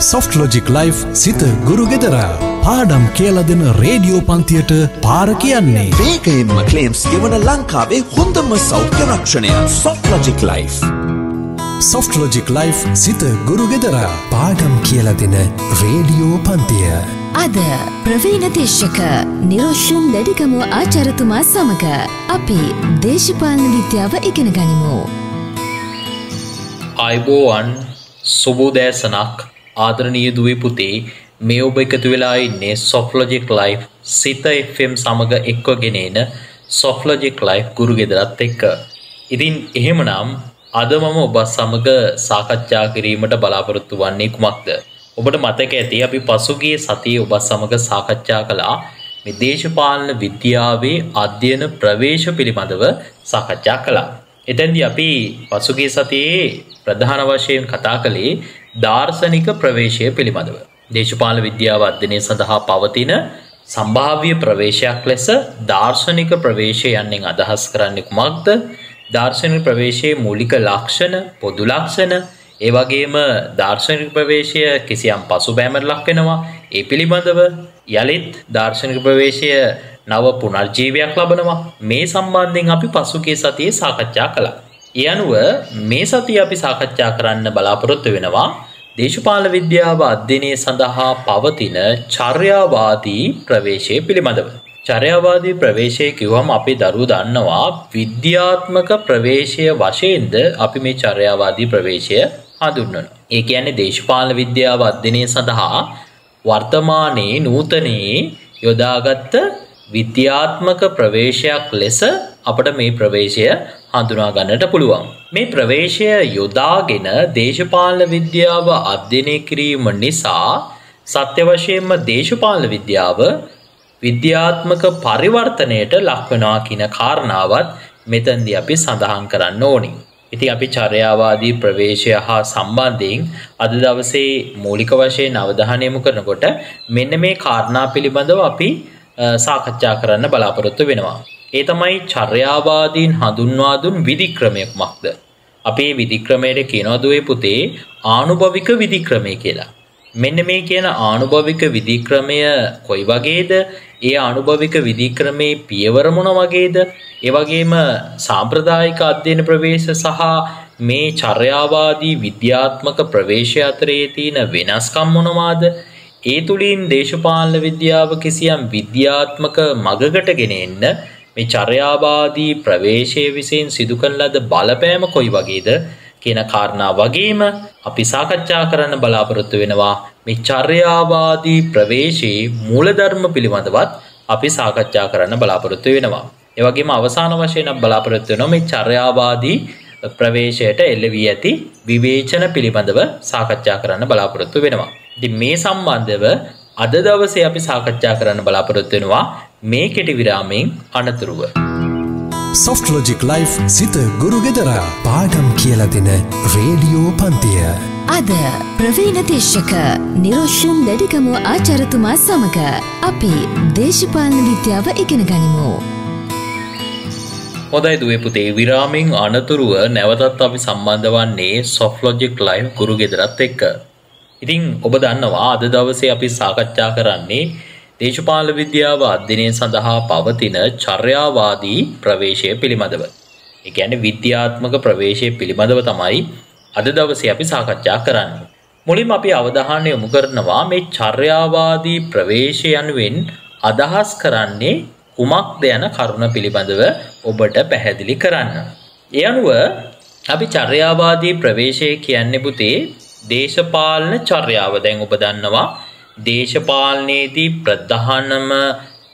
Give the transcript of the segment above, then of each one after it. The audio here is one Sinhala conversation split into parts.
සොෆ්ට් ලොජික් ලයි් සිත ගුරු ගෙදර පාඩම් කියල දෙන රේඩියෝ පන්තියට පාර කියන්නේ වේගයෙන්ම කලේම්ස් ගෙවන ලංකාවේ හොඳම සෞඛ්‍ය රක්ෂණය Softlogic Life. Softlogic Life සිත ගුරු ගෙදර පාඩම් කියල දෙන රේඩියෝ පන්තිය. අද ප්‍රවීණ දේශක නිරෝෂන් දැඩිකමු ආචරතුමා සමඟ අපි දේශපාලන විද්‍යාව ඉගෙන ගනිමු. අයිබෝවන් සුබෝදෑසනක් ආදරණීය දුවේ පුතේ මේ ඔබ එකතු වෙලා ඉන්නේ සොෆ්ලොජික් ලයිෆ් සිත FM සමග එක්වගෙන එන සොෆ්ලොජික් ලයිෆ් ගුරු ගෙදරත් එක්ක. ඉතින් එහෙමනම් අද මම ඔබ සමග සාකච්ඡා කිරීමට බලාපොරොත්තු වන්නේ කුමක්ද? ඔබට මතක ඇති අපි පසුගිය සතියේ ඔබ සමග සාකච්ඡා කළා මේ දේශපාලන විද්‍යාවේ අධ්‍යයන ප්‍රවේශ පිළිබඳව සාකච්ඡා කළා. එතැන්දි අපි පසුගිය සතියේ ප්‍රධාන වශයෙන් කතා කළේ දාර්ශනික ප්‍රවේශය පිළිබඳව. දේශපාල විද්‍යාව අධ්‍යනය සඳහා පවතින සම්භාව්‍ය ප්‍රවේශයක් ලෙස දාර්ශනික ප්‍රවේශය යන්නෙන් අදහස් කරන්නේ කුමක්ද? දාර්ශනික ප්‍රවේශයේ මූලික ලක්ෂණ, පොදු ලක්ෂණ, ඒ වගේම දාර්ශනික ප්‍රවේශය කිසියම් පසුබෑමට ලක් වෙනවා. ඒ පිළිබඳව යලිත් දාර්ශනික ප්‍රවේශය නව පුනර්ජීවයක් ලබනවා. මේ සම්බන්ධයෙන් අපි පසුගිය සතියේ සාකච්ඡා කළා. ඒ අනුව මේ සතිය අපි සාකච්ඡා කරන්න බලාපොරොත්තු වෙනවා දේශපාල විද්‍යාව අධ්‍යයනය සඳහා පවතින චර්යාවාදී ප්‍රවේශය පිළිබඳව. චර්යාවාදී ප්‍රවේශය කිව්වම අපි දරුව දන්නවා විද්‍යාත්මක ප්‍රවේශය වශයෙන්ද අපි මේ චර්යාවාදී ප්‍රවේශය හඳුන්වනවා. ඒ කියන්නේ දේශපාලන විද්‍යාව අධ්‍යයනය සඳහා වර්තමානයේ නූතනයේ යොදාගත්ත විද්‍යාත්මක ප්‍රවේශයක් ලෙස අපට මේ ප්‍රවේශය හඳුනා ගන්නට පුළුවන්. මේ ප්‍රවේශය යොදාගෙන දේශපාලන විද්‍යාව අධ්‍යයනය කිරීම නිසා සත්‍ය වශයෙන්ම දේශපාලන විද්‍යාව විද්‍යාත්මක පරිවර්තනයට ලක්වෙනවා කියන කාරණාවත් මෙතන්දි අපි සඳහන් කරන්න ඕනි. ඉතින් අපි චර්යාවාදී ප්‍රවේශය හා සම්බන්ධයෙන් අද දවසේ මූලික වශයෙන් අවධානය යොමු කරනකොට මෙන්න මේ කාරණා පිළිබඳව අපි සාකච්ඡා කරන්න බලාපොරොත්තු වෙනවා. ඒ තමයි චර්යාවාදීන් හඳුන්වා දුන් විධික්‍රමය කුමක්ද? අපේ විධික්‍රමයට කියනවා දුවේ පුතේ ආනුභවික විධික්‍රමය කියලා. මෙන්න මේ කියන ආනුභවික විධික්‍රමය කොයි වගේද? ඒ ආනුභවික විධික්‍රමේ පියවර මොන වගේද? ඒ වගේම සාම්ප්‍රදායික අධ්‍යයන ප්‍රවේශ සහ මේ චර්යාවාදී විද්‍යාත්මක ප්‍රවේශය අතරේ තියෙන වෙනස්කම් මොනවාද? ඒ තුලින් දේශපාලන විද්‍යාව කිසියම් විද්‍යාත්මක මගකට ගෙන එන්න මේ චර්යාවාදී ප්‍රවේශය විසින් සිදු කරන ලද බලපෑම කොයි වගේද කියන කාරණා වගේම අපි සාකච්ඡා කරන්න බලාපොරොත්තු වෙනවා මේ චර්යාවාදී ප්‍රවේශයේ මූලධර්ම පිළිබඳවත් අපි සාකච්ඡා කරන්න බලාපොරොත්තු වෙනවා. ඒ වගේම අවසාන වශයෙන් බලාපොරොත්තු වෙනවා මේ චර්යාවාදී ප්‍රවේශයට එල්ල වී ඇති විවේචන පිළිබඳව සාකච්ඡා කරන්න බලාපොරොත්තු වෙනවා. ඉතින් මේ සම්බන්ධව අද දවසේ අපි සාකච්ඡා කරන්න බලාපොරොත්තු වෙනවා මේ කෙටි විරාමයෙන් අනතුරුව. සොෆ්ට් ලොජික් ලයි් සිත ගුරු ගෙදර පාඩම් කියල දෙන රේඩියෝ පන්තිය. අද ප්‍රවීණ දේශක නිරෝෂන් දැඩිකමු ආචරතුමා සමඟ අපි දේශපාලන විද්‍යාව ඉගෙන ගනිමු. හොදයි දුවේ පුතේ විරාමෙන් අනතුරුව නැවතත් අපි සම්බන්ධ වන්නේ සොෆ්ලොජික් ලයිව් ගුරු ගෙදරත් එක්ක. ඉතින් ඔබ දන්නවා අද දවසේ අපි සාකච්ඡා කරන්නේ දේශපාල විද්‍යාව අධ්‍යයනය සඳහා පවතින චර්යාවාදී ප්‍රවේශය පිළිබඳව. ඒ කියන්නේ විද්‍යාත්මක ප්‍රවේශය පිළිබඳව තමයි අද දවසේ අපි සාකච්ඡා කරන්නේ. මුලින්ම අපි අවධානය යොමු කරනවා මේ චර්යාවාදී ප්‍රවේශය යනුවෙන් අදහස් කරන්නේ කුමක්ද යන කරුණ පිළිබඳව ඔබට පැහැදිලි කරන්න. ඒ අනුව අපි චර්යාවාදී ප්‍රවේශය කියන්නේ පුතේ දේශපාලන චර්යාව දැන් ඔබ දන්නවා දේශපාලනයේදී ප්‍රධානම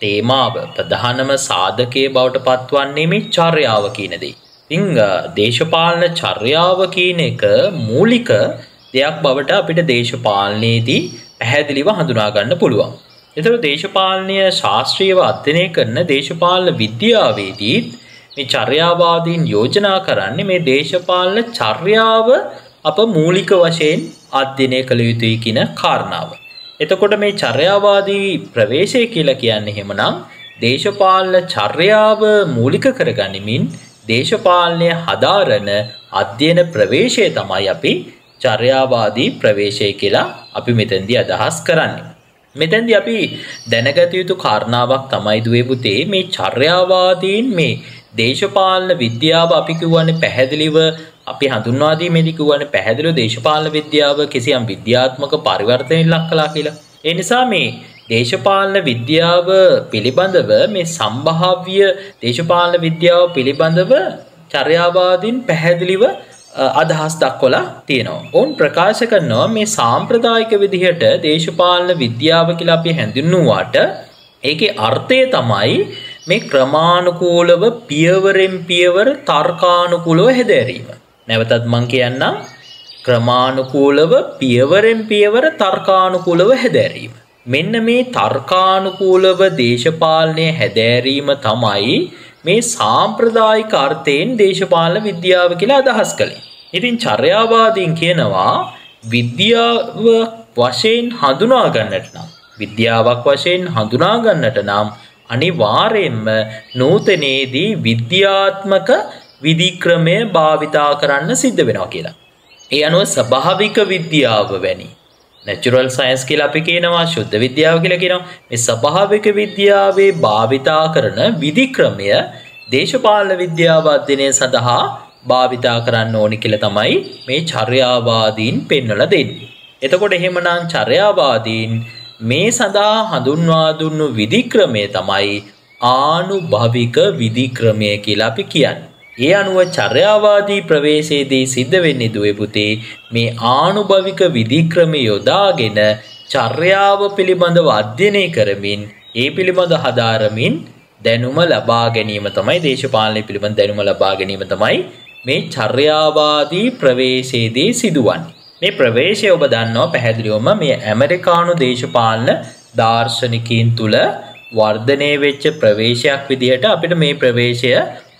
තේමාව ප්‍රධානම සාධකයේ බවට පත්වන්නේ මේ චර්යාව කියන දේ. ඉතින් දේශපාලන චර්යාව කියන එක මූලික දෙයක් බවට අපිට දේශපාලනයේදී පැහැදිලිව හඳුනා ගන්න පුළුවන්. ඒතර දේශපාලනය ශාස්ත්‍රීයව අධ්‍යයනය කරන දේශපාලන විද්‍යාවේදී මේ චර්යාවාදීන් යෝජනා කරන්නේ මේ දේශපාලන චර්යාව අප මූලික වශයෙන් අධ්‍යයනය කළ යුතුයි කියන කාරණාව. එතකොට මේ චර්යාවාදී ප්‍රවේශය කියලා කියන්නේ එහෙමනම් දේශපාලන චර්යාව මූලික කරගනිමින් දේශපාලනය හදාරන අධ්‍යයන ප්‍රවේශය තමයි අපි චර්යාවාදී ප්‍රවේශය කියලා අපි මෙතැන්දි අදහස් කරන්නේ. මෙතැන්දි අපි දැනගත යුතු කාරණාවක් තමයි දුවේ පුතේ මේ චර්යාවාදීන් මේ දේශපාලන විද්‍යාව අපි කිව්වන්නේ පැහැදිලිව අපි හඳුන්වා දීමේදී කිව්වනේ පැහැදිලිව දේශපාලන විද්‍යාව කිසියම් විද්‍යාත්මක පරිවර්තනයක් ලක් කළා කියලා. ඒ නිසා මේ දේශපාලන විද්‍යාව පිළිබඳව මේ සම්භාව්‍ය දේශපාලන විද්‍යාව පිළිබඳව චර්යාවාදීන් පැහැදිලිව අදහස් දක්වලා තියෙනවා. ඔවුන් ප්‍රකාශ කරනවා මේ සාම්ප්‍රදායික විදිහට දේශපාලන විද්‍යාව කියලා අපි හැඳින්වුවාට ඒකේ අර්ථය තමයි මේ ක්‍රමානුකූලව පියවරෙන් පියවර තර්කානුකූලව හැදෑරීම. නැවතත් මං කියන්නම් ක්‍රමානුකූලව පියවරෙන් පියවර තර්කානුකූලව හැදෑරීම. මෙන්න මේ තර්කානුකූලව දේශපාලනය හැදෑරීම තමයි මේ සාම්ප්‍රදායික අර්ථයෙන් දේශපාලන විද්‍යාව කියලා අදහස් කළේ. ඉතින් චර්යාවාදීන් කියනවා විද්‍යාව වශයෙන් හඳුනා ගන්නට නම් විද්‍යාවක් වශයෙන් හඳුනා ගන්නට නම් අනිවාර්යෙන්ම නූතනයේදී විද්‍යාත්මක විධික්‍රමය භාවිතා කරන්න සිද්ධ වෙනවා කියලා. ඒ අනුව ස්වභාවික විද්‍යාව වැනි නැචුරල් සයින්ස් කියලා අපි කියනවා ශුද්ධ විද්‍යාව කියලා කියනවා මේ ස්වභාවික විද්‍යාවේ භාවිතා කරන විධික්‍රමය දේශපාලන විද්‍යාව අධ්‍යයනය සඳහා භාවිතා කරන්න ඕනි කියලා තමයි මේ චර්යාවාදීන් පෙන්වලා දෙන්නේ. එතකොට එහෙමනම් චර්යාවාදීන් මේ සඳහා හඳුන්වා දුන්නු විධික්‍රමය තමයි ආනුභවික විධික්‍රමය කියලා අපි කියන්නේ. ඒ අනුව චර්යාවාදී ප්‍රවේශයේදී සිද්ධ වෙන්නේ දුවේ පුතේ මේ ආනුභවික විධික්‍රම යොදාගෙන චර්යාව පිළිබඳව අධ්‍යයනය කරමින් ඒ පිළිබඳ හදාරමින් දැනුම ලබා ගැනීම තමයි දේශපාලනය පිළිබඳ දැනුම ලබා ගැනීම තමයි මේ චර්යාවාදී ප්‍රවේශයේදී සිදුවන්නේ. මේ ප්‍රවේශය ඔබ දන්නවා පැහැදිලිවම මේ ඇමරිකානු දේශපාලන දාර්ශනිකයින් තුල වර්ධනය වෙච්ච ප්‍රවේශයක් විදිහට අපිට මේ ප්‍රවේශය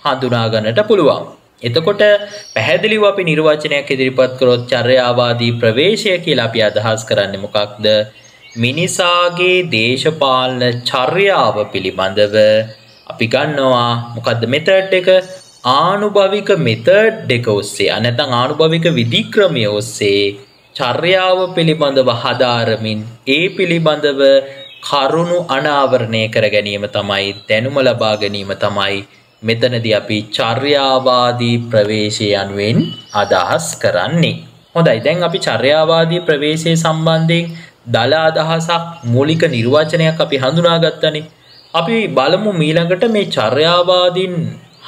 හඳුනා ගන්නට පුළුවන්. එතකොට පැහැදිලිව අපි නිර්වචනයක් ඉදිරිපත් කරොත් චර්යාවාදී ප්‍රවේශය කියලා අපි අදහස් කරන්නේ මොකක්ද? මිනිසාගේ දේශපාලන චර්යාව පිළිබඳව අපි ගන්නවා මොකද්ද මෙතඩ් එක ආනුභවික මෙතඩ් එක ඔස්සේ නැත්නම් ආනුභවික විධික්‍රමය ඔස්සේ චර්යාව පිළිබඳව හදාරමින් ඒ පිළිබඳව කරුණු අනාවරණය කර ගැනීම තමයි දැනුම ලබා ගැනීම තමයි මෙතනදී අපි චර්යාවාදී ප්‍රවේශය යනුවෙන් අදහස් කරන්නේ. හොඳයි දැන් අපි චර්යාවාදී ප්‍රවේශය සම්බන්ධයෙන් දල අදහසක් මූලික නිර්වචනයක් අපි හඳුනාගත්තනේ. අපි බලමු මීළඟට මේ චර්යාවාදීන්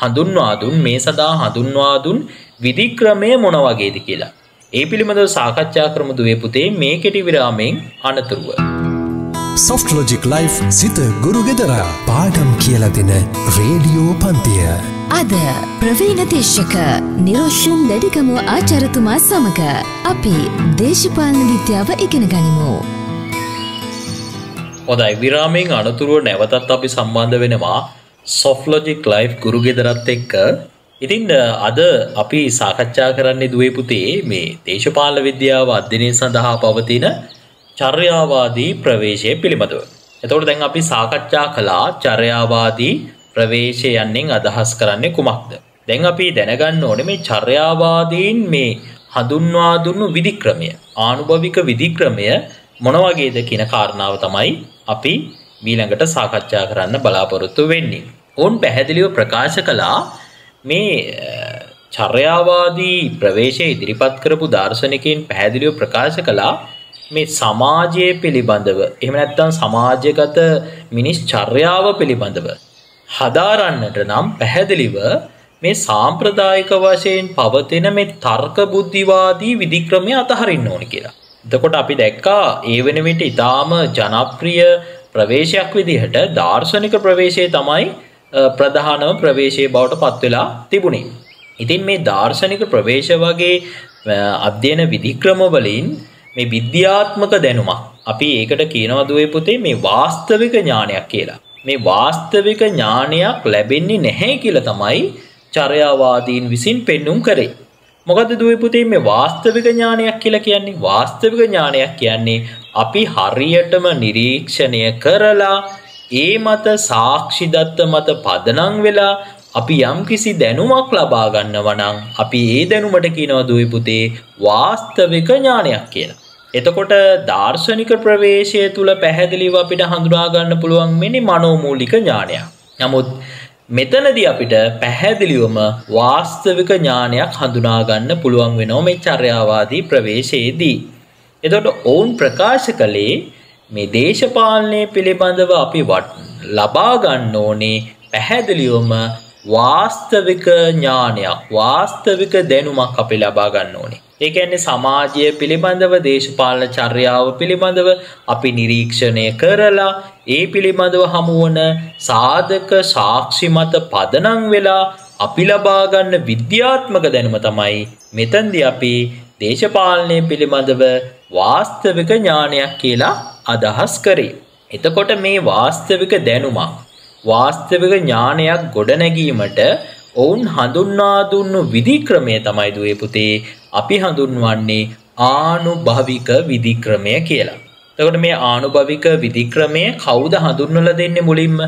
හඳුන්වා දුන් මේ සදා හඳුන්වා දුන් විධික්‍රමය මොන වගේද කියලා. ඒ පිළිබඳව සාකච්ඡා කරමු දුවේ පුතේ මේ කෙටි විරාමයෙන් අනතුරුව. සොෆ්ටලෝජික් ලයි් සිත ගුරු ගෙදරා පාඩම් කියල දෙන රේඩියෝ පන්තිය. අද ප්‍රවීණ දේශක නිරෝෂන් දැඩිකමු ආචරතුමා සමඟ අපි දේශපාලන විද්‍යාව ඉගෙන ගනිමු. හොදයි විරාමයෙන් අනතුරුව නැවතත් අපි සම්බන්ධ වෙනවා සොෆ්ලොජික් ලයි් ගුරු ගෙදරත් එක්ක ඉතින් අද අපි සාකච්ඡා කරන්නේ දුවේ පුතේ මේ දේශපාල විද්‍යාව අධ්‍යනය සඳහා පවතින චර්යාවාදී ප්‍රවේශය පිළිබඳව. එතකොට දැන් අපි සාකච්ඡා කළා චර්යාවාදී ප්‍රවේශය යන්නෙන් අදහස් කරන්නේ කුමක්ද. දැන් අපි දැනගන්න ඕනේ මේ චර්යාවාදීන් මේ හඳුන්වා දුන්නු විධික්‍රමය ආනුභවික විධික්‍රමය මොන වගේද කියන කාරණාව තමයි අපි මීළඟට සාකච්ඡා කරන්න බලාපොරොත්තු වෙන්නේ. ඔවුන් පැහැදිලිව ප්‍රකාශ කළා මේ චර්යාවාදී ප්‍රවේශය ඉදිරිපත් කරපු දාර්ශනිකයින් පැහැදිලිව ප්‍රකාශ කළා මේ සමාජය පිළිබඳව එහෙම නැත්නම් සමාජගත මිනිස් චර්යාව පිළිබඳව හදාරන්නට නම් පැහැදිලිව මේ සාම්ප්‍රදායික වශයෙන් පවතින මේ තර්ක බුද්ධිවාදී විධික්‍රමය අතහරින්න ඕනි කියලා. එතකොට අපි දැක්කා ඒ වෙන විට ඊටාම ජනප්‍රිය ප්‍රවේශයක් විදිහට දාර්ශනික ප්‍රවේශය තමයි ප්‍රධානම ප්‍රවේශයේ බවට පත් වෙලා තිබුණේ. ඉතින් මේ දාර්ශනික ප්‍රවේශ වගේ අධ්‍යයන විධික්‍රම වලින් මේ විද්‍යාත්මක දැනුමක් අපි ඒකට කියනවා දුවේ පුතේ මේ වාස්තවික ඥානයක් කියලා. මේ වාස්තවික ඥානයක් ලැබෙන්නේ නැහැ කියලා තමයි චර්යාවාදීන් විසින් පෙන්눔 කරේ. මොකද දුවේ පුතේ මේ වාස්තවික ඥානයක් කියලා කියන්නේ වාස්තවික ඥානයක් කියන්නේ අපි හරියටම නිරීක්ෂණය කරලා ඒ මත සාක්ෂි දත්ත මත පදනම් වෙලා අපි යම් කිසි දැනුමක් ලබා ගන්නව නම් අපි ඒ දැනුමට කියනවා දුවේ පුතේ වාස්තවික ඥානයක් කියලා. එතකොට දාර්ශනික ප්‍රවේශය තුළ පැහැදිලිව අපිට හඳුනා ගන්න පුළුවන් වෙන්නේ මනෝමූලික ඥානයක්. නමුත් මෙතනදී අපිට පැහැදිලිවම වාස්තවික ඥානයක් හඳුනා ගන්න පුළුවන් වෙනවා මේ චර්යාවාදී ප්‍රවේශයේදී. එතකොට ඔවුන් ප්‍රකාශ කළේ මේ දේශපාලනය පිළිබඳව අපි ලබා ගන්න ඕනේ පැහැදිලිවම වාස්තවික ඥානයක් වාස්තවික දැනුමක් අපි ලබා ගන්න ඕනේ. ඒ කියන්නේ සමාජය පිළිබඳව දේශපාලන චර්යාව පිළිබඳව අපි නිරීක්ෂණය කරලා ඒ පිළිබඳව හමුවන සාධක සාක්ෂි මත පදනම් වෙලා අපි ලබා ගන්න විද්‍යාත්මක දැනුම තමයි මෙතනදී අපි දේශපාලනය පිළිබඳව වාස්තවික ඥානයක් කියලා අදහස් කරේ. එතකොට මේ වාස්තවික දැනුමක් වාස්තවික ඥානයක් ගොඩනැගීමට ඔවුන් හඳුන්වා දුන්නු විධික්‍රමය තමයි දුවේ පුතේ අපි හඳුන්වන්නේ ආනුභවික විධික්‍රමය කියලා. එතකොට මේ ආනුභවික විධික්‍රමය කවුද හඳුන්වලා දෙන්නේ මුලින්ම?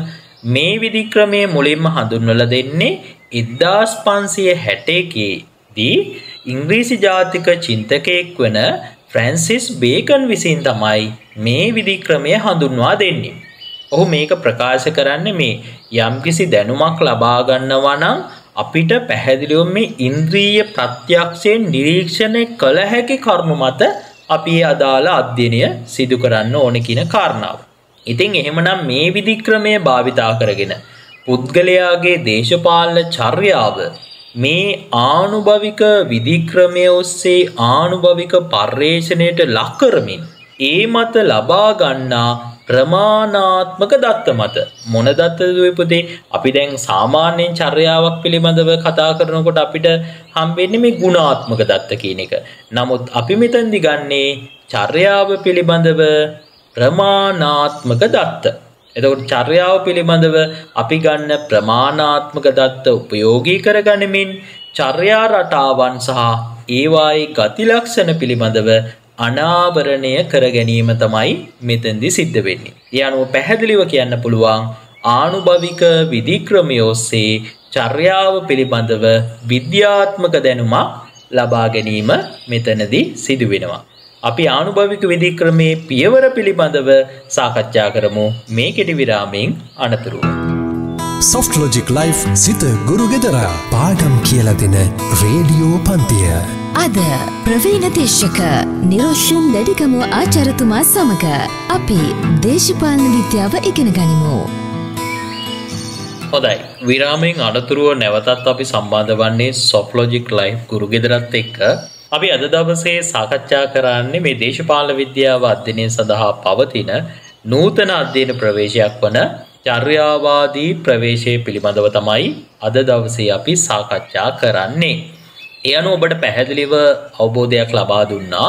මේ විධික්‍රමය මුලින්ම හඳුන්වලා දෙන්නේ 1561 දී ඉංග්‍රීසි ජාතික චින්තකයෙක් වන ෆ්‍රැන්සිස් බේකන් විසින් තමයි මේ විධික්‍රමය හඳුන්වා දෙන්නේ. ඔහු මේක ප්‍රකාශ කරන්නේ මේ යම්කිසි දැනුමක් ලබා ගන්නවා නම් අපිට පැහැදිලිව මේ ඉන්ද්‍රිය ප්‍රත්‍යක්ෂයෙන් නිරීක්ෂණය කළ හැකි කර්ම මත අපි අදාළ අධ්‍යයනය සිදු කරන්න ඕන කියන කාරණාව. ඉතින් එහෙමනම් මේ විධික්‍රමය භාවිතා කරගෙන පුද්ගලයාගේ දේශපාලන චර්යාව මේ ආනුභවික විධික්‍රමය ඔස්සේ ආනුභවික පර්යේෂණයට ලක්කරමින් ඒ මත ලබා ගන්නා ප්‍රමාණාත්මක දත්ත මත මොන දත්තද පුතේ අපි දැන් සාමාන්‍යයෙන් චර්යාවක් පිළිබඳව කතා කරනකොට අපිට හම්බෙන්නේ මේ ගුණාත්මක දත්ත කියන එක. නමුත් අපි මෙතෙන්දි ගන්නේ චර්යාව පිළිබඳව ප්‍රමාණාත්මක දත්ත. එතකොට චර්යාව පිළිබඳව අපි ගන්න ප්‍රමාණාත්මක දත්ත උපයෝගී කරගනිමින් චර්යා රටාවන් සහ ඒවායේ ගති ලක්ෂණ පිළිබඳව අනාවරණය කර ගැනීම තමයි මෙතෙන්දි සිද්ධ වෙන්නේ. ඒ අනුව පැහැදිලිව කියන්න පුළුවන් ආනුභවික විධික්‍රමය ඔස්සේ චර්යාව පිළිබඳව විද්‍යාත්මක දැනුමක් ලබා ගැනීම මෙතනදී සිදු වෙනවා. අපි ආනුභවික විධික්‍රමේ පියවර පිළිබඳව සාකච්ඡා කරමු මේ කෙටි විරාමයෙන් අනතුරුව. සොෆ්ටලෝජික් ලයිෆ් සිත ගුරු ගෙදරා පාඩම් කියල දෙන රේඩියෝ පන්තිය. අද ප්‍රවීණ දේශක නිරෝෂන් දැඩිකමු ආචරතුමා සමඟ අපි දේශපාලන විද්‍යාව ඉගෙන ගනිමු. හොදයි විරාමෙන් අනතුරුව නැවතත් අපි සම්බන්ධ වන්නේ සොෆ්ලෝජික් ලයි් ගුරු ගෙදරත් එක්ක අපි අද දවසේ සාකච්ඡා කරන්නේ මේ දේශපාල විද්‍යාව අධ්‍යනය සඳහා පවතින නූතන අධ්‍යයන ප්‍රවේශයක් වන චර්යාවාදී ප්‍රවේශය පිළිබඳව තමයි අද දවසේ අපි සාකච්ඡා කරන්නේ. ඒ අනුව ඔබට පැහැදිලිව අවබෝධයක් ලබා දුන්නා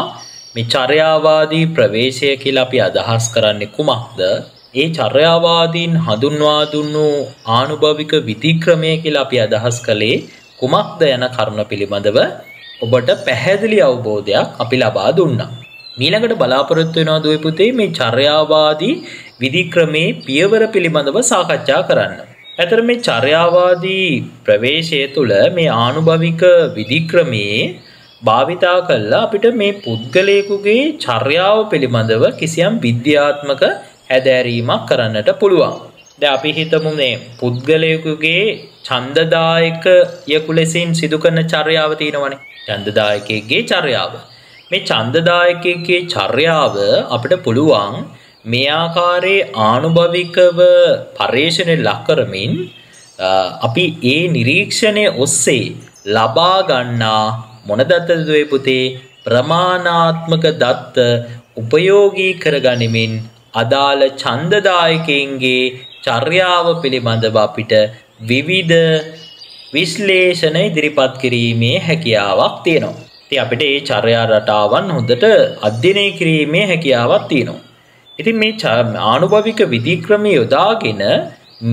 මේ චර්යාවාදී ප්‍රවේශය කියලා අපි අදහස් කරන්නේ කුමක්ද? ඒ චර්යාවාදීන් හඳුන්වා දුන්නු ආනුභවික විධික්‍රමය කියලා අපි අදහස් කළේ කුමක්ද යන කරුණ පිළිබඳව ඔබට පැහැදිලි අවබෝධයක් අපි ලබා දුන්නා. මීළඟට බලාපොරොත්තු වෙනවා දුවේ පුතේ මේ චර්යාවාදී විධික්‍රමේ පියවර පිළිබඳව සාකච්ඡා කරන්න. ඇතර මේ චර්යාවාදී ප්‍රවේශය තුළ මේ ආනුභවික විධික්‍රමයේ භාවිතා කල්ලා අපිට මේ පුද්ගලයකුගේ චර්යාව පිළිබඳව කිසියම් විද්‍යාත්මක හැදෑරීමක් කරන්නට පුළුවන්. ද අපි හිතමු මේ පුද්ගලයකුගේ චන්දදායක යකු ලෙසින් සිදු කරන චර්යාව තියෙනවනේ චන්දදායකගේ චර්යාව. මේ චන්දදායකගේ චර්යාව අපිට පුළුවන් මේ ආකාරයේ ආනුභවිකව පර්යේෂණය ලක්කරමින් අපි ඒ නිරීක්ෂණය ඔස්සේ ලබා ගන්නා මොන දත්තදේ පුතේ ප්‍රමාණාත්මක දත්ත උපයෝගී කරගනිමින් අදාළ ඡන්දදායකයින්ගේ චර්යාව පිළිබඳව අපිට විවිධ විශ්ලේෂණ ඉදිරිපත් කිරීමේ හැකියාවක් තියෙනවා. ඉතින් අපිට මේ චර්යා රටාවන් හොඳට අධ්‍යයනය කිරීමේ හැකියාවක් තියෙනවා. ඉතින් මේ ආනුභවික විධික්‍රමය යොදාගෙන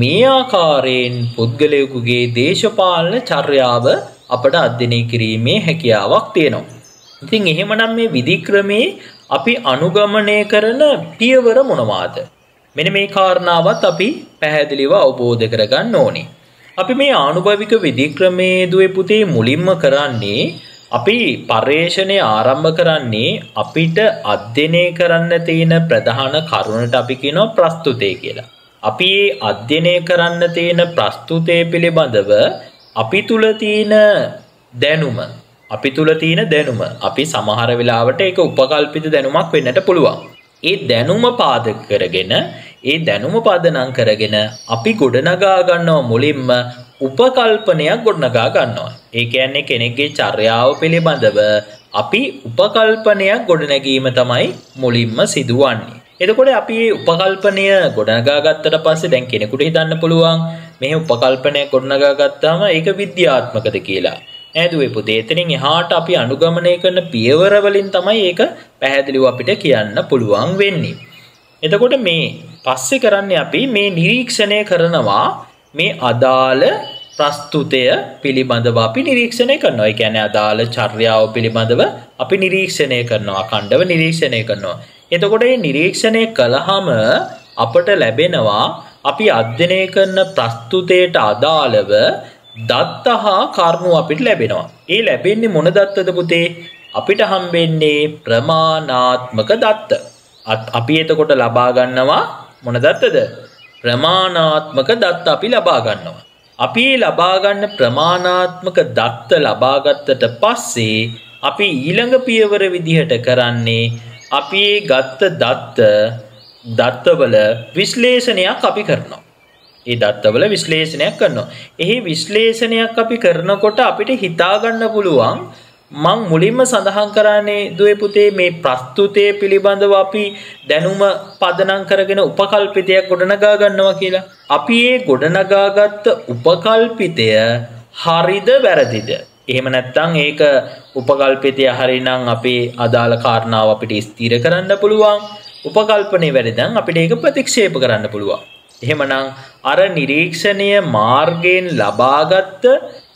මේ ආකාරයෙන් පුද්ගලයකුගේ දේශපාලන චර්යාව අපට අධ්‍යයනය කිරීමේ හැකියාවක් තියෙනවා. ඉතින් එහෙමනම් මේ විධික්‍රමේ අපි අනුගමනය කරන පියවර මොනවාද? මෙන්න මේ කාරණාවත් අපි පැහැදිලිව අවබෝධ කරගන්න ඕනේ. අපි මේ ආනුභවික විධික්‍රමේ දුවේ පුතේ මුලින්ම කරන්නේ අපි පර්යේෂණය ආරම්භ කරන්නේ අපිට අධ්‍යයනය කරන්න තියෙන ප්‍රධාන කරුණට අපි කියනවා ප්‍රස්තුතය කියලා. අපි ඒ අධ්‍යයනය කරන්න තියෙන ප්‍රස්තුතය පිළිබඳව අපි තුල තියෙන දැනුම අපි තුල තියෙන දැනුම අපි සමහර වෙලාවට ඒක උපකල්පිත දැනුමක් වෙන්නට පුළුවන්. ඒ දැනුම පාදක කරගෙන ඒ දැනුම පදනම් කරගෙන අපි ගොඩනගා ගන්නවා මුලින්ම උපකල්පනයක් ගොඩනගා ගන්නවා. ඒ කියන්නේ කෙනෙක්ගේ චර්යාව පිළිබඳව අපි උපකල්පනයක් ගොඩනැගීම තමයි මුලින්ම සිදුවන්නේ. එතකොට අපි මේ උපකල්පනය ගොඩනගා ගත්තට පස්සේ දැන් කෙනෙකුට හිතන්න පුළුවන් මේ උපකල්පනය ගොඩනගා ගත්තාම ඒක විද්‍යාත්මකද කියලා. ඈදුවේ පුතේ එතනින් එහාට අපි අනුගමනය කරන පියවර වලින් තමයි ඒක පැහැදිලිව අපිට කියන්න පුළුවන් වෙන්නේ. එතකොට මේ පස්සේ කරන්නේ අපි මේ නිරීක්ෂණය කරනවා මේ අදාළ ප්‍රස්තුතය පිළිබඳව අපි නිරීක්ෂණය කරනවා. ඒ කියන්නේ අදාළ චර්යාව පිළිබඳව අපි නිරීක්ෂණය කරනවා. අඛණ්ඩව නිරීක්ෂණය කරනවා. එතකොට මේ නිරීක්ෂණය කළාම අපට ලැබෙනවා අපි අධ්‍යයනය කරන ප්‍රස්තුතයට අදාළව දත්ත හා කරුණු අපිට ලැබෙනවා. ඒ ලැබෙන්නේ මොන දත්තද පුතේ? අපිට හම්බෙන්නේ ප්‍රමාණාත්මක දත්ත. අපි එතකොට ලබා ගන්නවා මොන දත්තද? ප්‍රමාණාත්මක දත්ත අපි ලබා ගන්නවා. අපි ලබා ගන්න ප්‍රමාණාත්මක දත්ත ලබා ගත්තට පස්සේ අපි ඊළඟ පියවර විදිහට කරන්නේ අපි ගත්ත දත්ත දත්තවල විශ්ලේෂණයක් අපි කරනවා. ඒ දත්තවල විශ්ලේෂණයක් කරනවා. එහි විශ්ලේෂණයක් අපි කරනකොට අපිට හිතාගන්න පුළුවන් මං මුලින්ම සඳහන් කරන්නේ දුවේ පුතේ මේ ප්‍රස්තුතය පිළිබඳව අපි දැනුම පදනම් කරගෙන උපකල්පිතයක් ගොඩනගා ගන්නවා කියලා. අපි ඒ ගොඩනගාගත්ත උපකල්පිතය හරිද වැරදිද? එහෙම නැත්නම් ඒක උපකල්පිතය හරිනම් අපේ අදාළ කාරණාව අපිට ස්ථිර කරන්න පුළුවන්. උපකල්පනේ වැරදිනම් අපිට ඒක ප්‍රතික්ෂේප කරන්න පුළුවන්. එහෙමනම් අර නිරීක්ෂණය මාර්ගයෙන් ලබාගත්ත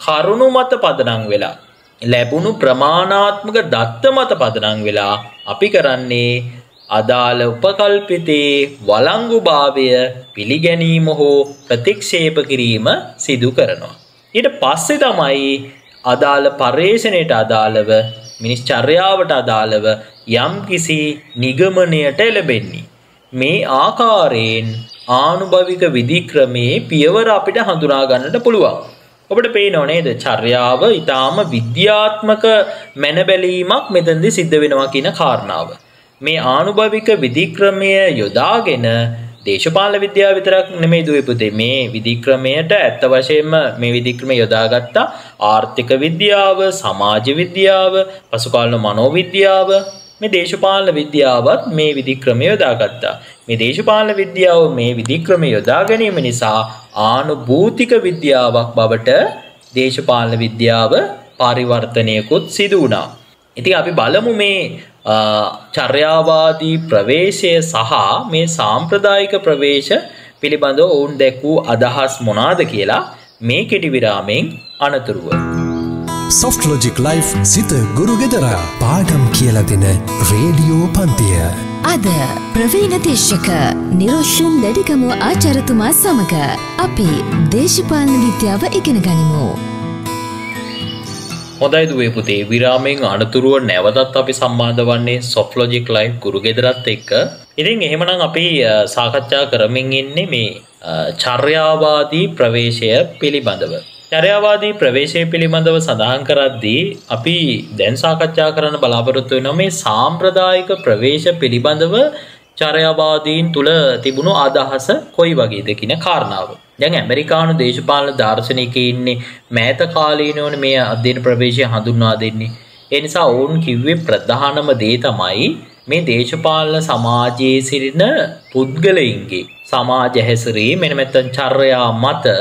කරුණු මත පදනම් වෙලා ලැබුණු ප්‍රමාණාත්මක දත්ත මත පදනම් වෙලා අපි කරන්නේ අදාළ උපකල්පිතේ වළංගුභාවය පිළිගැනීම හෝ ප්‍රතික්ෂේප කිරීම සිදු කරනවා. ඊට පස්සේ තමයි අදාළ පර්යේෂණයට අදාළව මිනිස් චර්යාවට අදාළව යම් කිසි නිගමනයට එළබෙන්නේ. මේ ආකාරයෙන් ආනුභවික විධික්‍රමේ පියවර අපිට හඳුනා ගන්නට පුළුවන්. ඔබට පේනව නේද චර්යාව ඊටාම විද්‍යාත්මක මැනබැලීමක් මෙතනදි සිද්ධ වෙනවා කියන කාරණාව. මේ ආනුභවික විධික්‍රමය යොදාගෙන දේශපාල විද්‍යාව විතරක් නෙමෙයි දුවේ පුතේ මේ විධික්‍රමයට ඇත්ත වශයෙන්ම මේ විධික්‍රමය යොදාගත්තා ආර්ථික විද්‍යාව, සමාජ විද්‍යාව, පසුකාලීන මනෝවිද්‍යාව මේ දේශපාලන විද්‍යාවත් මේ විධික්‍රමය යොදාගත්තා. මේ දේශපාලන විද්‍යාව මේ විධික්‍රමය යොදා ගැනීම නිසා ආනුභූතික විද්‍යාවක් බවට දේශපාලන විද්‍යාව පරිවර්තනයකුත් සිදු වුණා. ඉතින් අපි බලමු මේ චර්යාවාදී ප්‍රවේශය සහ මේ සාම්ප්‍රදායික ප්‍රවේශ පිළිබඳව ඔවුන් දැක් වූ අදහස් මොනාද කියලා මේ කෙටි විරාමෙන් අනතුරුව. සොෆ්ටලෝජික් ලයි් සිත ගුරු ගෙදරා පාඩම් කියල දෙන රේඩියෝ පන්තිය. අද ප්‍රවීණ දේශක නිරෝෂුන් දැඩිකම ආචරතුමා සමඟ අපි දේශපාලන විද්‍යාව ඉගෙන ගනිමු. හොඳයි දුවේ පුතේ විරාමයෙන් අනතුරුව නැවතත් අපි සම්බන්ධ වන්නේ සොෆ්ලොජික් ලයිව් ගුරු ගෙදරත් එක්ක. ඉතින් එහෙමනම් අපි සාකච්ඡා කරමින් ඉන්නේ මේ චර්යාවාදී ප්‍රවේශය පිළිබඳව. චර්යාවාදී ප්‍රවේශය පිළිබඳව සඳහන් කරද්දී අපි දැන් සාකච්ඡා කරන්න බලාපොරොත්තු වෙනවා මේ සාම්ප්‍රදායික ප්‍රවේශ පිළිබඳව චර්යාවාදීන් තුළ තිබුණු අදහස කොයි වගේද කියන කාරණාව. දැන් ඇමරිකානු දේශපාලන දාර්ශනිකයින් ඉන්නේ මෑත කාලීනවනේ මේ අධ්‍යයන ප්‍රවේශය හඳුන්වා දෙන්නේ. ඒ නිසා ඔවුන් කිව්වේ ප්‍රධානම දේ තමයි මේ දේශපාලන සමාජයේ සිටින පුද්ගලයින්ගේ සමාජ හැසිරීම එන නැත්නම් චර්යා මත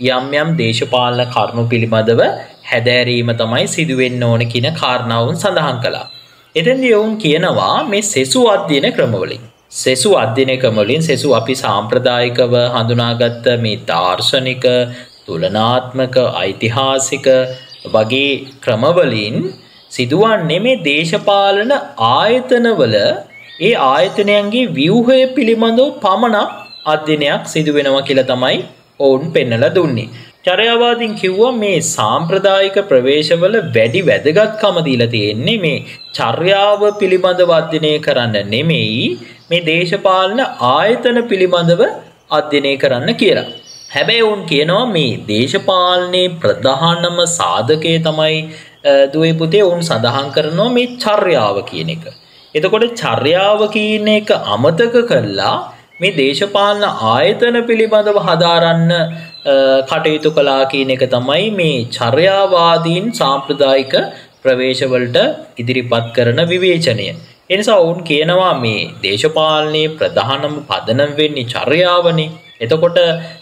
යම් යම් දේශපාලන කරුණු පිළිබඳව හැදෑරීම තමයි සිදුවෙන්න ඕන කියන කාරණාවන් සඳහන් කළා. එතෙන්දී ඔවුන් කියනවා මේ සෙසු අධ්‍යයන ක්‍රමවලින් සෙසු අධ්‍යයන ක්‍රමවලින් සෙසු අපි සාම්ප්‍රදායිකව හඳුනාගත්ත මේ දාර්ශනික තුලනාත්මක ඓතිහාසික වගේ ක්‍රමවලින් සිදුවන්නේ මේ දේශපාලන ආයතනවල ඒ ආයතනයන්ගේ ව්‍යුහය පිළිබඳව පමණක් අධ්‍යයනයක් සිදු වෙනවා කියලා තමයි ඔවුන් පෙන්නලා දුන්නේ. චර්යාවාදීන් කිව්වා මේ සාම්ප්‍රදායික ප්‍රවේශවල වැඩි වැදගත්කම දීලා තියෙන්නේ මේ චර්යාව පිළිබඳව අධ්‍යයනය කරන්න නෙමෙයි මේ දේශපාලන ආයතන පිළිබඳව අධ්‍යයනය කරන්න කියලා. හැබැයි උන් කියනවා මේ දේශපාලනයේ ප්‍රධානම සාධකය තමයි දුවේ පුතේ උන් සඳහන් කරනවා මේ චර්යාව කියන එක. එතකොට චර්යාව කියන එක අමතක කරලා මේ දේශපාලන ආයතන පිළිබඳව හදාරන්න කටයුතු කලා කියන එක තමයි මේ චර්යාවාදීන් සාම්ප්‍රදායික ප්‍රවේශවලට ඉදිරිපත් කරන විවේචනය. එනිසා ඔවුන් කියනවා මේ දේශපාලනයේ ප්‍රධානම පදනම් වෙන්නේ චර්යාවනේ. එතකොට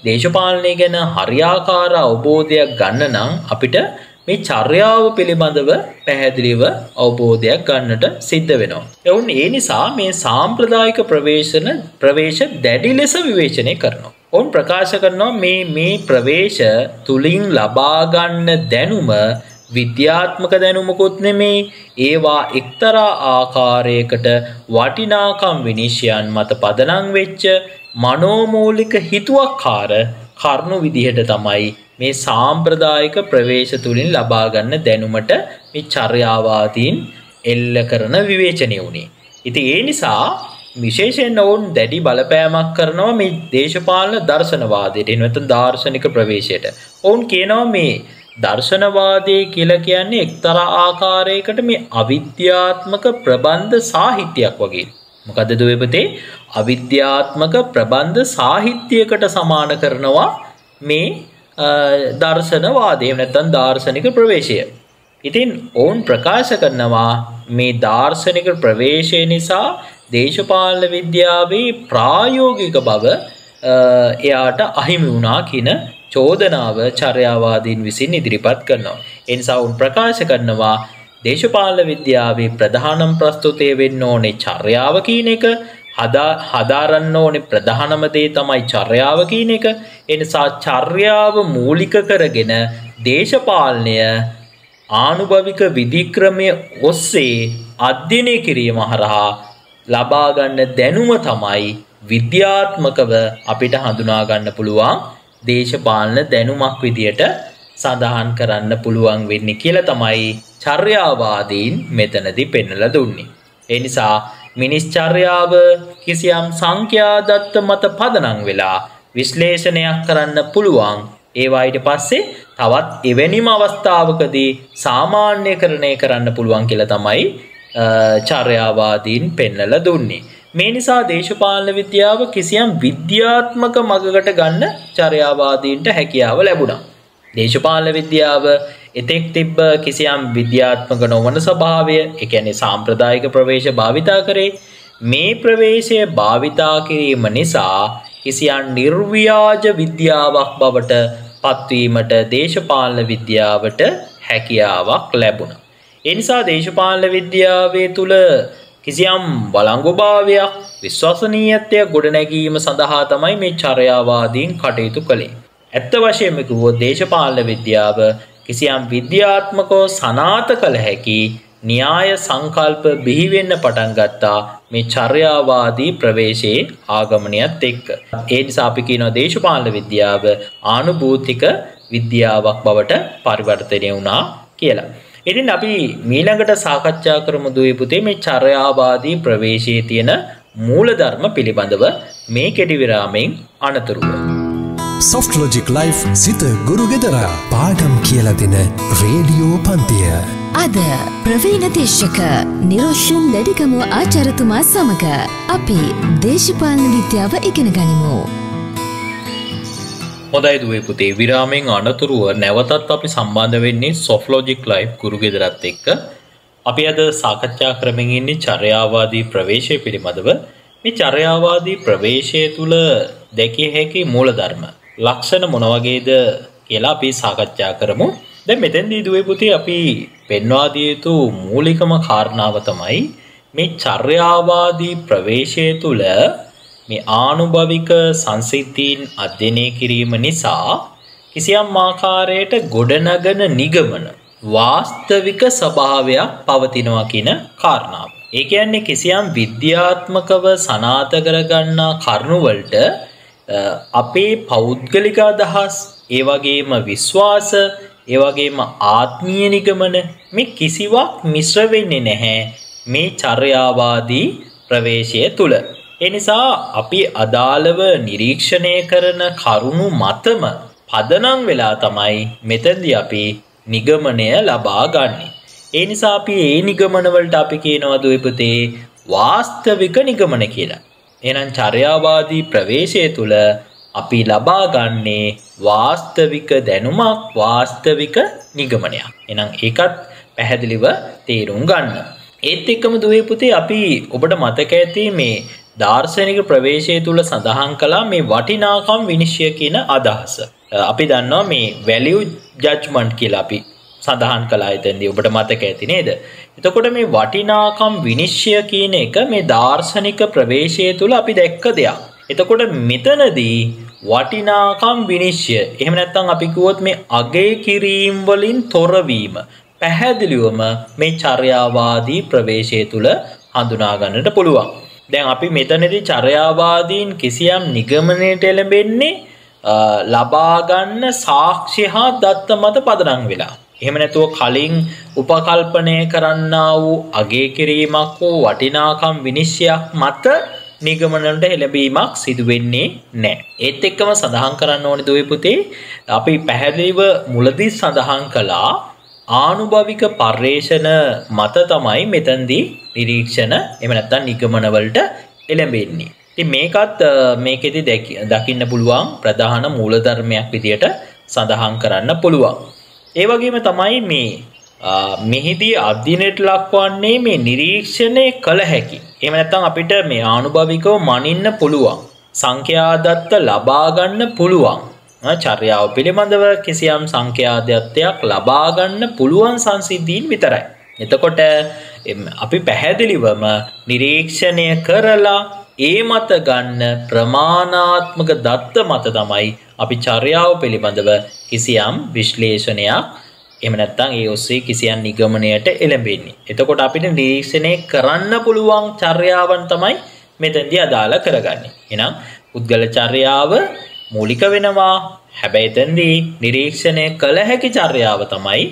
දේශපාලනය ගැන හරියාකාර අවබෝධයක් ගන්න නම් අපිට මේ චර්යාව පිළිබඳව පැහැදිලිව අවබෝධයක් ගන්නට සිද්ධ වෙනවා. එවුන් ඒ නිසා මේ සාම්ප්‍රදායික ප්‍රවේශන ප්‍රවේශ දැඩි ලෙස විවේචනය කරනවා. ඔවුන් ප්‍රකාශ කරනවා මේ මේ ප්‍රවේශ තුලින් ලබාගන්න දැනුම විද්‍යාත්මක දැනුමකුත් නෙමේ ඒවා එක්තරා ආකාරයකට වටිනාකම් විනිශ්යන් මත පදනං වෙච්ච මනෝමූලික හිතුවක්කාර කරුණු විදිහට තමයි මේ සාම්ප්‍රදායික ප්‍රවේශ තුළින් ලබාගන්න දැනුමට මේ චර්යාවාදීන් එල්ල කරන විවේචනය වුණේ. ඉති ඒ නිසා විශේෂයෙන් ඔවුන් දැඩි බලපෑමක් කරනවා මේ දේශපාලන දර්ශනවාදයට එනවත දර්ශනික ප්‍රවේශයට. ඔවුන් කියනවා මේ දර්ශනවාදය කියල කියන්නේ එක්තරා ආකාරයකට මේ අවිද්‍යාත්මක ප්‍රබන්ධ සාහිත්‍යයක් වගේ. මොකද දුවපතේ අවිද්‍යාත්මක ප්‍රබන්ධ සාහිත්‍යයකට සමාන කරනවා මේ දර්ශනවාදය නැත්තන් දර්ශනික ප්‍රවේශය. ඉතින් ඔවුන් ප්‍රකාශ කරනවා මේ දර්ශනික ප්‍රවේශය නිසා දේශපාලන විද්‍යාවේ ප්‍රායෝගික බව එයාට අහිමි වුණා කියන චෝදනාව චර්යාවාදීන් විසින් ඉදිරිපත් කරනවා. එනිසා උන් ප්‍රකාශ කරනවා දේශපාලන විද්‍යාවේ ප්‍රධානම් ප්‍රස්තුතය වෙන්න ඕනේ චර්යාව කියන එක හදාරන්න ඕනේ ප්‍රධානම දේ තමයි චර්යාව කියන එක. එනිසා චර්යාව මූලික කරගෙන දේශපාලනය ආනුභවික විධික්‍රමය ඔස්සේ අධ්‍යනය කිරීම හරහා ලබාගන්න දැනුම තමයි විද්‍යාත්මකව අපිට හඳුනාගන්න පුළුවන් දේශපාලන දැනුමක් විදියට සඳහන් කරන්න පුළුවන් වෙන්නේ කියලා තමයි චර්යාවාදීන් මෙතනදි පෙන්නලා දුන්නේ. ඒ නිසා මිනිස්චර්යාව කිසියම් සංඛ්‍යාදත්ත මත පදනං වෙලා විශ්ලේෂණයක් කරන්න පුළුවන් ඒවායිට පස්සේ තවත් එවැනිම අවස්ථාවකදී සාමාන්‍ය කරණය කරන්න පුළුවන් කියලා තමයි චර්යාවාදීන් පෙන්නල දුන්නේ. මේ නිසා දේශපාලන විද්‍යාව කිසියම් විද්‍යාත්මක මගකට ගන්න චර්යාවාදීන්ට හැකියාව ලැබුණා. දේශපාලන විද්‍යාව එතෙක් තිබ්බ කිසියම් විද්‍යාත්මක නොවන ස්වභාවය එකැනෙ සාම්ප්‍රදායික ප්‍රවේශ භාවිතා කරේ මේ ප්‍රවේශය භාවිතා කිරීම නිසා කිසියන් නිර්ව්‍යාජ විද්‍යාවක් බවට පත්වීමට දේශපාලන විද්‍යාවට හැකියාවක් ලැබුණ. එනිසා දේශපාලන විද්‍යාවේ තුළ කිසියම් බලංගුභාවයක් විශ්වාසනීයත්වය ගොඩනැගීම සඳහා තමයි මේ චරයාවාදීන් කටයුතු කළේ. ඇත්ත වශයෙන්ම කිව්වොත් දේශපාලන විද්‍යාව කිසියම් විද්‍යාත්මකව සනාත කළ හැකි න්‍යාය සංකල්ප බිහිවෙන්න පටන් ගත්තා මේ චර්යාවාදී ප්‍රවේශයේ ආගමනයත් එක්ක. ඒ නිසා අපි කියනවා දේශපාලන විද්‍යාව ආනුභූතික විද්‍යාවක් බවට පරිවර්තනය වුණා කියලා. ඉතින් අපි මීළඟට සාකච්ඡා කරමු දුවේ පුතේ මේ චර්යාවාදී ප්‍රවේශයේ තියෙන මූලධර්ම පිළිබඳව මේ කෙටි විරාමයෙන් අනතුරුව. සොෆ්ටලෝජික් ලයිෆ් සිත ගුරු ගෙදරා පාඩම් කියල දෙන රේඩියෝ පන්තිය. අද ප්‍රවීණ දේශක නිරෝෂන් දැඩිකමුව ආචරතුමා සමඟ අපි දේශපාලන විද්‍යාව ඉගෙන ගනිමු. හොදයි දුවේ පුතේ විරාමෙන් අනතුරුව නැවතත් අපි සම්බන්ධ වෙන්නේ සොෆ්ලෝජික් ලයිෆ් ගුරු ගෙදරත් එක්ක අපි අද සාකච්ඡා කරමින් ඉන්නේ චර්යාවාදී ප්‍රවේශය පිළිබඳව මේ චර්යාවාදී ප්‍රවේශය තුළ දැකිය හැකි මූලධර්ම ලක්ෂණ මොනවගේද කියලා අපි සාකච්ඡා කරමු දැ මෙතැන්දී දුවේ පුතේ අපි පෙන්වාදිය යුතු මූලිකම කාරණාව තමයි මේ චර්යාවාදී ප්‍රවේශය තුළ මේ ආනුභවික සංසිද්ධීන් අධ්‍යනය කිරීම නිසා කිසියම් ආකාරයට ගොඩනගන නිගමන වාස්තවික ස්වභාවයක් පවතිනවා කියන කාරණාව. ඒ කියන්නේ කිසියම් විද්‍යාත්මකව සනාත කරගන්නා කරුණුවලට අපේ පෞද්ගලික අදහස් ඒවගේම විශ්වාස ඒවගේම ආත්මීය නිගමන මේ කිසිවක් මිශ්‍ර වෙන්නේ නැහැ මේ චර්යාවාදී ප්‍රවේශය තුළ. එනිසා අපි අදාළව නිරීක්ෂණය කරන කරුණු මතම පදනං වෙලා තමයි මෙතැදි අපි නිගමනය ලබා ගන්නේ. ඒ නිසා අපි ඒ නිගමනවලට අපි කියනවද එපතේ වාස්තවික නිගමන කියලා. එනම් චර්යාවාදී ප්‍රවේශය තුළ අපි ලබා ගන්නේ වාස්තවික දැනුමක් වාස්තවික නිගමනයක්. එනම් ඒකත් පැහැදිලිව තේරුම් ගන්න. ඒත් එක්කම දුවේ පුතේ අපි ඔබට මතක ඇති මේ දාර්ශනික ප්‍රවේශය තුළ සඳහන් කළා මේ වටිනාකම් විනිශ්චය කියන අදහස. අපි දන්නවා මේ වැලියු ජජ්මන්ට් කියලා අපි සඳහන් කලා එතැන්දී ඔබට මතක ඇති නේද. එතකොට මේ වටිනාකම් විනිශ්චය කියන එක මේ දාර්ශනික ප්‍රවේශය තුළ අපි දැක්ක දෙයක්. එතකොට මෙතනදී වටිනාකම් විනිශ්චය එහෙම නැත්නම් අපි කිව්වොත් මේ අගේ කිරීම් වලින් තොරවීම පැහැදිලිවම මේ චර්යාවාදී ප්‍රවේශය තුළ හඳුනා ගන්නට පුළුවන්. දැන් අපි මෙතනදී චර්යාවාදීන් කිසියම් නිගමනයට එළඹෙන්නේ ලබා ගන්න සාක්ෂි හා දත්ත මත පදනම් වෙලා. එහෙම නැතුව කලින් උපකල්පනය කරන්නා වූ අගේ කිරීමක් වූ වටිනාකම් විනිශ්චයක් මත නිගමනට එළඹීමක් සිදුවෙන්නේ නෑ. ඒත් එක්කම සඳහන් කරන්න ඕනි දුවේ පුතේ අපි පැහැදිලිව මුලදී සඳහන් කළා ආනුභවික පර්යේෂණ මත තමයි මෙතනදී නිරීක්ෂණ එහෙම නැත්නම් නිගමනවලට එළඹෙන්නේ. ඉතින් මේකත් මේකෙදි දකින්න පුළුවන් ප්‍රධාන මූලධර්මයක් විදියට සඳහන් කරන්න පුළුවන්. ඒ වගේම තමයි මේ මෙහිදී අධ්‍යනයට ලක්වන්නේ මේ නිරීක්ෂණය කළ හැකි. එහෙම නැත්නම් අපිට මේ ආනුභවිකව මනින්න පුළුවන්. සංඛ්‍යාදත්ත ලබා ගන්න පුළුවන්. චර්යාව පිළිබඳව කිසියම් සංඛ්‍යාදත්තයක් ලබා ගන්න පුළුවන් සංසිද්ධීන් විතරයි. එතකොට අපි පැහැදිලිවම නිරීක්ෂණය කරලා ඒ මත ගන්න ප්‍රමාණාත්මක දත්ත මත තමයි අපි චර්යාව පිළිබඳව කිසියම් විශ්ලේෂණයක් එහෙම නැත්නම් ඒ ඔස්සේ කිසියම් නිගමනයට එළඹෙන්නේ. එතකොට අපිට නිරීක්ෂණය කරන්න පුළුවන් චර්යාවන් තමයි මෙතෙන්දී අදාළ කරගන්නේ. එහෙනම් පුද්ගල චර්යාව මූලික වෙනවා. හැබැයි එතෙන්දී නිරීක්ෂණය කළ හැකි චර්යාව තමයි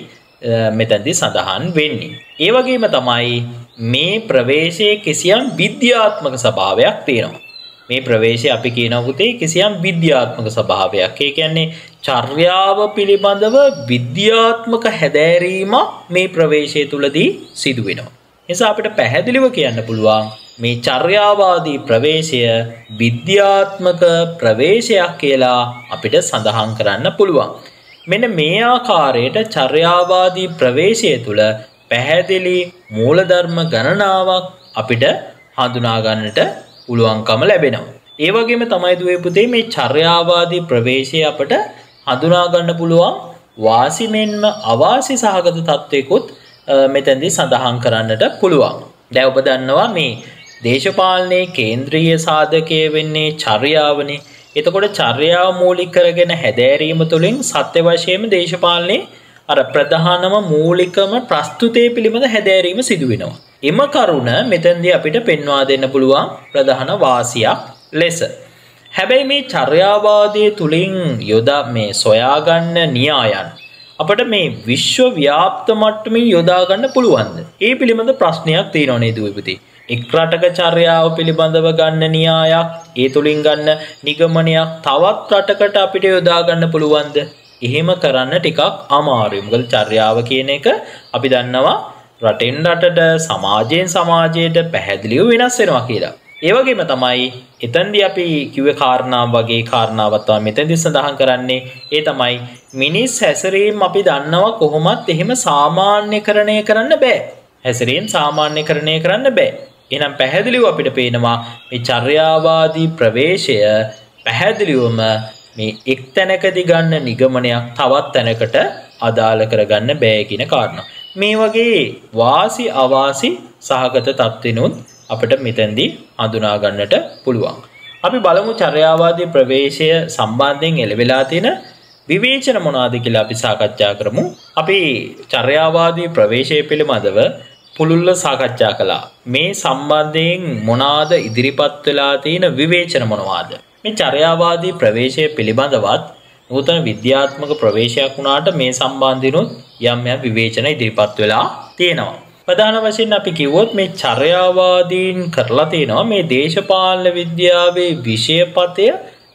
මෙතැන්දි සඳහන් වෙන්නේ. ඒ වගේම තමයි මේ ප්‍රවේශයේ කිසියම් විද්‍යාත්මක ස්වභාවයක් තියෙනවා. මේ ප්‍රවේශය අපි කියන පුතේ කිසියම් විද්‍යාත්මක ස්වභාවයක්. ඒ කියන්නේ චර්යාව පිළිබඳව විද්‍යාත්මක හැදෑරීමක් මේ ප්‍රවේශය තුලදී සිදු වෙනවා. නිසා අපිට පැහැදිලිව කියන්න පුළුවන් මේ චර්යාවාදී ප්‍රවේශය විද්‍යාත්මක ප්‍රවේශයක් කියලා අපිට සඳහන් කරන්න පුළුවන්. මෙන්න මේ ආකාරයට චර්යාවාදී ප්‍රවේශය තුළ පැහැදිලි මූලධර්ම ගණනාවක් අපිට හඳුනා ගන්නට පුළුවන්කම ලැබෙනවා. ඒ වගේම තමයි දුවේ පුතේ මේ චර්යාවාදී ප්‍රවේශය අපට හඳුනා ගන්න පුළුවන් වාසි මෙන්ම අවාසි සහගත තත්වයකුත් මෙතැන්දී සඳහන් කරන්නට පුළුවන්. දැන් ඔබ දන්නවා මේ දේශපාලනයේ කේන්ද්‍රීය සාධකය වෙන්නේ චර්යාවනේ. එතකොට චර්යාව මූලික කරගෙන හැදෑරීම තුළින් සත්‍ය වශයෙන්ම දේශපාලනයේ අර ප්‍රධානම මූලිකම ප්‍රස්තුතය පිළිබඳ හැදෑරීම සිදු වෙනවා. එම කරුණ මෙතෙන්දී අපිට පෙන්වා දෙන්න පුළුවන් ප්‍රධාන වාසියක් ලෙස. හැබැයි මේ චර්යාවාදය තුළින් යොදා මේ සොයාගන්න න්‍යායන් අපට මේ විශ්ව ව්‍යාප්ත මට්ටමින් යොදාගන්න පුළුවන්ද. ඒ පිළිබඳ ප්‍රශ්නයක් තියෙනවා නේද විපති. එක් රටක චර්යාව පිළිබඳව ගන්න න්‍යායක් ඒ තුළින් ගන්න නිගමනයක් තවත් රටකට අපිට යොදාගන්න පුළුවන්ද. එහෙම කරන්න ටිකක් අමාරුයි. මොකද චර්යාව කියන එක අපි දන්නවා රටෙන් රටට සමාජයෙන් සමාජයට පැහැදිලිව වෙනස් වෙනවා කියලා. ඒ වගේම තමයි එතෙන්දී අපි කිව්වේ කාරණාව වගේ කාරණාවක් තමයි මෙතෙන්දී සඳහන් කරන්නේ. ඒ තමයි මිනිස් හැසිරීම අපි දන්නවා කොහොමත් එහෙම සාමාන්‍යකරණය කරන්න බෑ. හැසිරීම සාමාන්‍යකරණය කරන්න බෑ. එහෙනම් පැහැදිලිව අපිට පේනවා මේ චර්යාවාදී ප්‍රවේශය පැහැදිලිවම මේ එක් තැනකදී ගන්න නිගමනයක් තවත් තැනකට අදාළ කරගන්න බෑ කියන කාරණා. මේ වගේ වාසි අවාසි සහගත තත්වෙනුත් අපිට මෙතෙන්දී හඳුනා ගන්නට පුළුවන්. අපි බලමු චර්යාවාදී ප්‍රවේශය සම්බන්ධයෙන් එළවෙලා තියෙන විවේචන මොනවාද කියලා අපි සාකච්ඡා කරමු. අපි චර්යාවාදී ප්‍රවේශය පිළිබඳව පුළුල්ල සාකච්ඡා කළා. මේ සම්බන්ධයෙන් මොනවාද ඉදිරිපත් වෙලා තියෙන විවේචන මොනවාද? මේ චර්යාවාදී ප්‍රවේශය පිළිබඳවත් නූතන විද්‍යාත්මක ප්‍රවේශයක් වුණාට මේ සම්බන්ධිනුත් යම් යම් විවේචන ඉදිරිපත් වෙලා තියෙනවා. ප්‍රධාන වශයෙන් අපි කිව්වොත් මේ චර්යාවාදීන් කරලා තියෙනවා මේ දේශපාලන විද්‍යාවේ විෂයපතය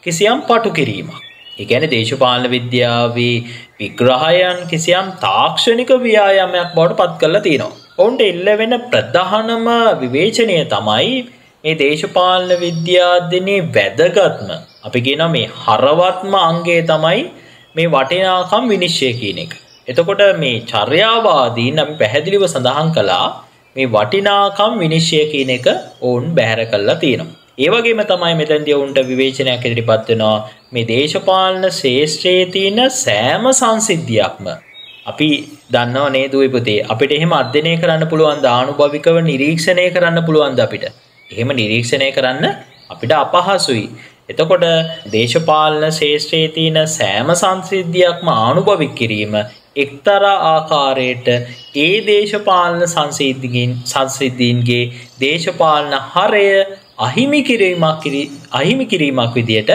කිසියම් පටු කිරීමක්. ඒ කියන්නේ දේශපාලන විද්‍යාවේ විග්‍රහයන් කිසියම් තාක්ෂණික ව්‍යායාමයක් බවට පත් කරලා තියෙනවා. ඔවුන්ට එල්ල වෙන ප්‍රධානම විවේචනය තමයි මේ දේශපාලන විද්‍යාදිනේ වැදගත්ම අපි කියනවා මේ හරවත්ම අංගය තමයි මේ වටිනාකම් විනිශ්චය කියන එක. එතකොට මේ චර්යාවාදීන් අපි පැහැදිලිව සඳහන් කළා මේ වටිනාකම් විනිශ්චය කියන එක ඔවුන් බැහැර කළා තියෙනවා. ඒ වගේම තමයි මෙතනදී ඔවුන්ට විවේචනයක් ඉදිරිපත් වෙනවා මේ දේශපාලන ශේෂ්ත්‍රයේ තියෙන සෑම සංසිද්ධියක්ම. අපි දන්නව නේද පුතේ අපිට එහෙම අධ්‍යයනය කරන්න පුළුවන් දානුභවිකව නිරීක්ෂණය කරන්න පුළුවන්ද අපිට? එහෙම නිරීක්ෂණය කරන්න අපිට අපහසුයි. එතකොට දේශපාලන ශේෂ්ත්‍රයේ තියෙන සෑම සංසිද්ධියක්ම ආනුභවික කිරීම එක්තරා ආකාරයට ඒ දේශපාලන සංසිද්ධීන් සංසිද්ධීන්ගේ දේශපාලන හරය අහිමි කිරීමක් අහිමි කිරීමක් විදියට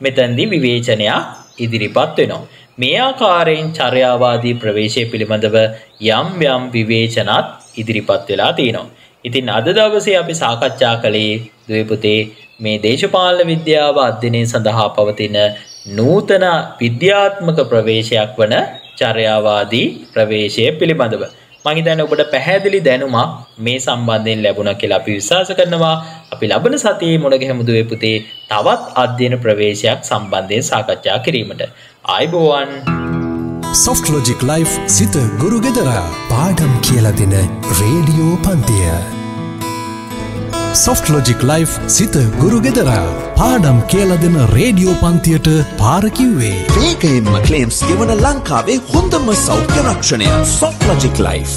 මෙතැන්දි විවේචනයක් ඉදිරිපත් වෙනවා. මේ ආකාරයෙන් චර්යාවාදී ප්‍රවේශය පිළිබඳව යම් යම් විවේචනත් ඉදිරිපත් වෙලා තියෙනවා. ඉතින් අද දවසේ අපි සාකච්ඡා කළේ දුවපුතේ මේ දේශපාලන විද්‍යාව අධ්‍යයනය සඳහා පවතින නූතන විද්‍යාත්මක ප්‍රවේශයක් වන චර්යාවාදී ප්‍රවේශය පිළිබඳව. මහිතන ඔබට පැහැදිලි දැනුමක් මේ සම්බන්ධයෙන් ලැබුණ කියලා අපි විශ්වාස කරනවා අපි ලබන සතියේ මුණගැහැමුදුවේ පුතේ තවත් අධ්‍යයන ප්‍රවේශයක් සම්බන්ධයෙන් සාකච්ඡා කිරීමට. ආයිබෝවන්! සොෆ්ටලෝජික් ලයි් සිත ගුරු ගෙදර පාඩම් කියල දෙන රේඩියෝ පන්තිය. සොෆ්ටලෝජික් ලයි් සිත ගුරු ගෙදර පාඩම් කියල දෙන රේඩියෝ පන්තියට පාරකිව්වේ. වේගයෙන්ම ක්ලේම්ස් ගෙවන ලංකාවේ හොඳම සෞඛ්‍ය රක්ෂණය සොෆ්ලජික් ලයිෆ්.